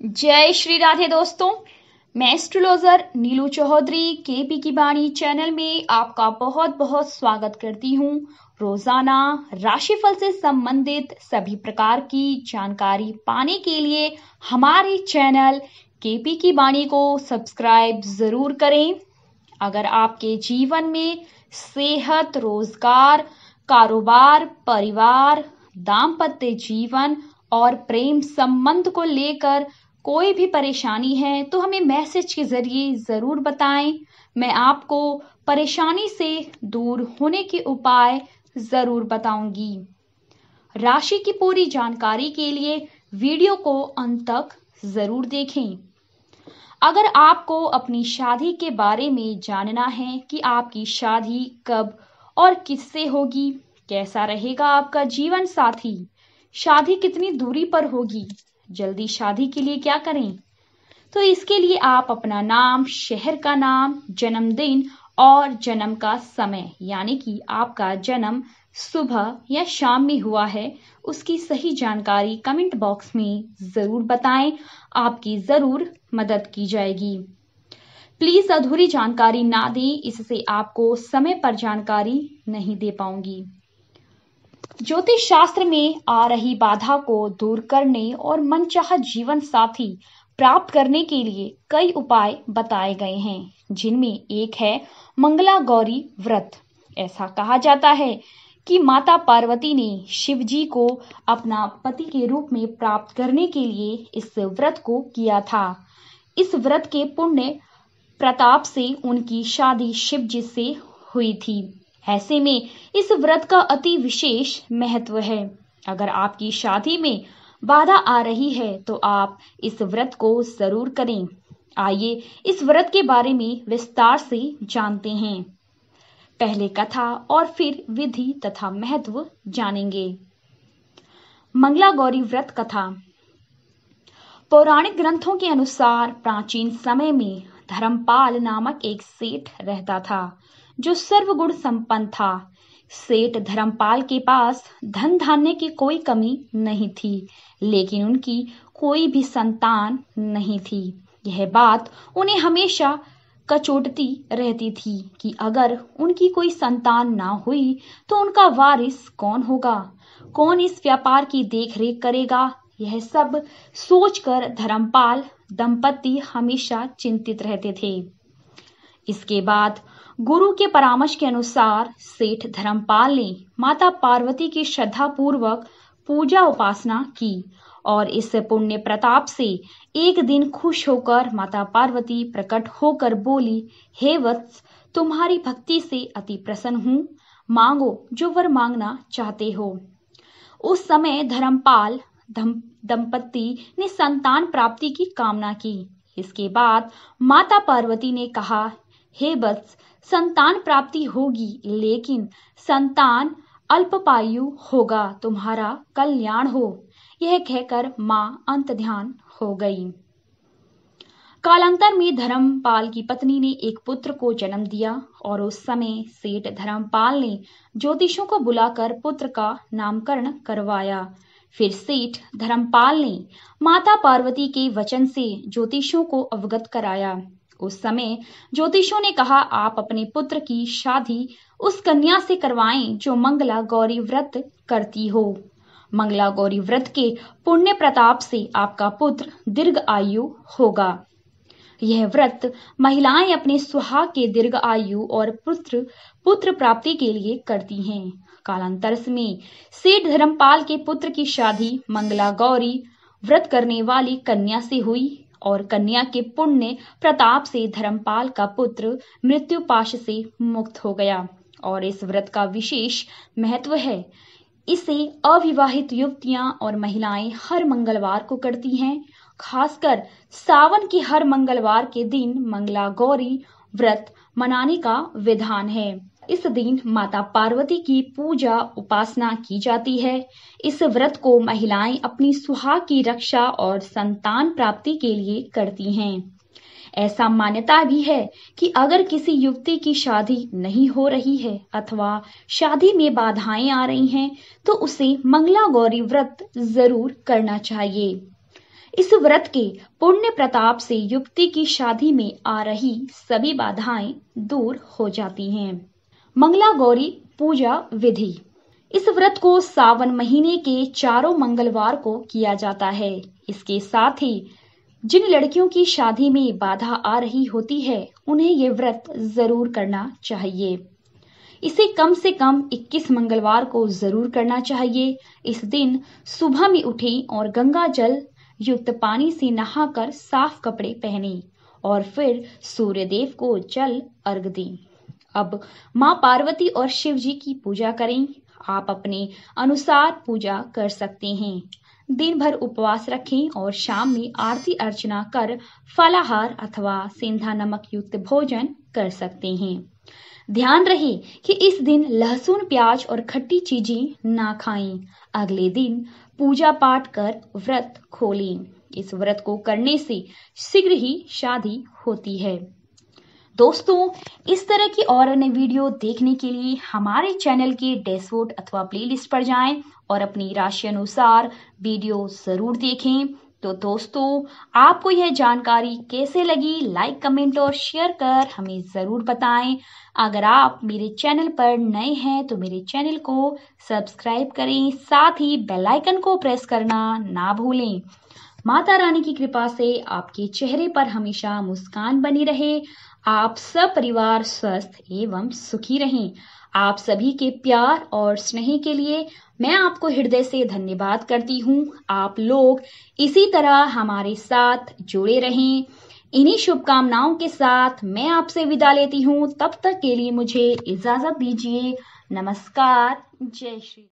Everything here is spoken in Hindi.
जय श्री राधे दोस्तों, मैं एस्ट्रोलॉजर नीलू चौधरी, केपी की बाणी चैनल में आपका बहुत बहुत स्वागत करती हूँ। रोज़ाना राशिफल से संबंधित सभी प्रकार की जानकारी पाने के लिए हमारे चैनल केपी की बाणी को सब्सक्राइब ज़रूर करें। अगर आपके जीवन में सेहत, रोज़गार, कारोबार, परिवार दाम्पत्य जीवन और प्रेम संबंध को लेकर कोई भी परेशानी है तो हमें मैसेज के ज़रिए ज़रूर बताएँ। मैं आपको परेशानी से दूर होने के उपाय ज़रूर बताऊँगी। राशि की पूरी जानकारी के लिए वीडियो को अंत तक ज़रूर देखें। अगर आपको अपनी शादी के बारे में जानना है कि आपकी शादी कब और किससे होगी, कैसा रहेगा आपका जीवन साथी, शादी कितनी दूरी पर होगी जल्दी शादी के लिए क्या करें? तो इसके लिए आप अपना नाम, शहर का नाम, जन्मदिन और जन्म का समय, यानी कि आपका जन्म सुबह या शाम में हुआ है, उसकी सही जानकारी कमेंट बॉक्स में ज़रूर बताएँ। आपकी ज़रूर मदद की जाएगी। प्लीज़ अधूरी जानकारी ना दें, इससे आपको समय पर जानकारी नहीं दे पाऊँगी। ज्योतिष शास्त्र में आ रही बाधा को दूर करने और मनचाहा जीवन साथी प्राप्त करने के लिए कई उपाय बताए गए हैं, जिनमें एक है मंगला गौरी व्रत। ऐसा कहा जाता है कि माता पार्वती ने शिव जी को अपना पति के रूप में प्राप्त करने के लिए इस व्रत को किया था। इस व्रत के पुण्य प्रताप से उनकी शादी शिव जी से हुई थी। ऐसे में इस व्रत का अति विशेष महत्व है। अगर आपकी शादी में बाधा आ रही है तो आप इस व्रत को ज़रूर करें। आइए इस व्रत के बारे में विस्तार से जानते हैं। पहले कथा और फिर विधि तथा महत्व जानेंगे। मंगला गौरी व्रत कथा। पौराणिक ग्रंथों के अनुसार प्राचीन समय में धर्मपाल नामक एक सेठ रहता था। जो सर्वगुण संपन्न था। सेठ धर्मपाल के पास धन धान्य की कोई कमी नहीं थी, लेकिन उनकी कोई भी संतान नहीं थी। यह बात उन्हें हमेशा कचोटती रहती थी कि अगर उनकी कोई संतान ना हुई तो उनका वारिस कौन होगा? कौन इस व्यापार की देखरेख करेगा? यह सब सोचकर धर्मपाल दंपति हमेशा चिंतित रहते थे। इसके बाद गुरु के परामर्श के अनुसार सेठ धर्मपाल ने माता पार्वती की श्रद्धा पूर्वक पूजा उपासना की और इस पुण्य प्रताप से एक दिन खुश होकर माता पार्वती प्रकट होकर बोली, हे वत्स, तुम्हारी भक्ति से अति प्रसन्न हूँ। मांगो जो वर मांगना चाहते हो। उस समय धर्मपाल दंपति ने संतान प्राप्ति की कामना की। इसके बाद माता पार्वती ने कहा, हे बत्स संतान प्राप्ति होगी, लेकिन संतान अल्पपायु होगा, तुम्हारा कल्याण हो। यह कहकर माँ अंत ध्यान हो गई। कालांतर में धर्मपाल की पत्नी ने एक पुत्र को जन्म दिया और उस समय सेठ धर्मपाल ने ज्योतिषों को बुलाकर पुत्र का नामकरण करवाया। फिर सेठ धर्मपाल ने माता पार्वती के वचन से ज्योतिषों को अवगत कराया। उस समय ज्योतिषों ने कहा, आप अपने पुत्र की शादी उस कन्या से करवाएँ जो मंगला गौरी व्रत करती हो। मंगला गौरी व्रत के पुण्य प्रताप से आपका पुत्र दीर्घ आयु होगा। यह व्रत महिलाएँ अपने सुहाग के दीर्घ आयु और पुत्र पुत्र प्राप्ति के लिए करती हैं। कालांतर में सेठ धर्मपाल के पुत्र की शादी मंगला गौरी व्रत करने वाली कन्या से हुई। और कन्या के पुण्य प्रताप से धर्मपाल का पुत्र मृत्यु पाश से मुक्त हो गया। और इस व्रत का विशेष महत्व है। इसे अविवाहित युवतियाँ और महिलाएँ हर मंगलवार को करती हैं। खासकर सावन के हर मंगलवार के दिन मंगला गौरी व्रत मनाने का विधान है। इस दिन माता पार्वती की पूजा उपासना की जाती है। इस व्रत को महिलाएँ अपनी सुहाग की रक्षा और संतान प्राप्ति के लिए करती हैं। ऐसा मान्यता भी है कि अगर किसी युवती की शादी नहीं हो रही है अथवा शादी में बाधाएँ आ रही हैं तो उसे मंगला गौरी व्रत ज़रूर करना चाहिए। इस व्रत के पुण्य प्रताप से युवती की शादी में आ रही सभी बाधाएँ दूर हो जाती हैं। मंगला गौरी पूजा विधि। इस व्रत को सावन महीने के चारों मंगलवार को किया जाता है। इसके साथ ही जिन लड़कियों की शादी में बाधा आ रही होती है, उन्हें ये व्रत ज़रूर करना चाहिए। इसे कम से कम 21 मंगलवार को ज़रूर करना चाहिए। इस दिन सुबह में उठें और गंगा जल, युक्त पानी से नहाकर साफ़ कपड़े पहने और फिर सूर्य देव को जल अर्घ दें। अब माँ पार्वती और शिव जी की पूजा करें। आप अपने अनुसार पूजा कर सकते हैं। दिन भर उपवास रखें और शाम में आरती अर्चना कर फलाहार अथवा सेंधा नमक युक्त भोजन कर सकते हैं। ध्यान रहे कि इस दिन लहसुन, प्याज और खट्टी चीज़ें ना खाएँ। अगले दिन पूजा पाठ कर व्रत खोलें। इस व्रत को करने से शीघ्र ही शादी होती है। दोस्तों, इस तरह की और अन्य वीडियो देखने के लिए हमारे चैनल के डैशबोर्ड अथवा प्लेलिस्ट पर जाएँ और अपनी राशि अनुसार वीडियो ज़रूर देखें। तो दोस्तों, आपको यह जानकारी कैसे लगी लाइक कमेंट और शेयर कर हमें ज़रूर बताएँ। अगर आप मेरे चैनल पर नए हैं तो मेरे चैनल को सब्सक्राइब करें, साथ ही बेल आइकन को प्रेस करना ना भूलें। माता रानी की कृपा से आपके चेहरे पर हमेशा मुस्कान बनी रहे। आप सब परिवार स्वस्थ एवं सुखी रहें। आप सभी के प्यार और स्नेह के लिए मैं आपको हृदय से धन्यवाद करती हूँ। आप लोग इसी तरह हमारे साथ जुड़े रहें। इन्हीं शुभकामनाओं के साथ मैं आपसे विदा लेती हूँ। तब तक के लिए मुझे इजाज़त दीजिए। नमस्कार। जय श्री